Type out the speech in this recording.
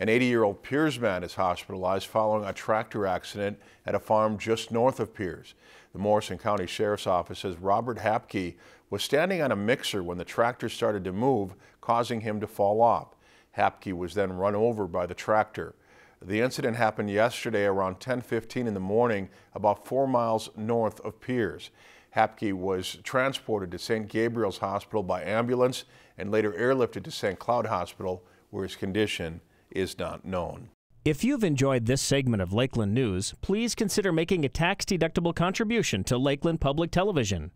An 80 year old Pierz man is hospitalized following a tractor accident at a farm just north of Pierz. The Morrison County Sheriff's Office says Robert Hapke was standing on a mixer when the tractor started to move, causing him to fall off. Hapke was then run over by the tractor. The incident happened yesterday around 10:15 in the morning, about four miles north of Pierz. Hapke was transported to St. Gabriel's Hospital by ambulance and later airlifted to St. Cloud Hospital, where his condition is not known. If you've enjoyed this segment of Lakeland News, please consider making a tax-deductible contribution to Lakeland Public Television.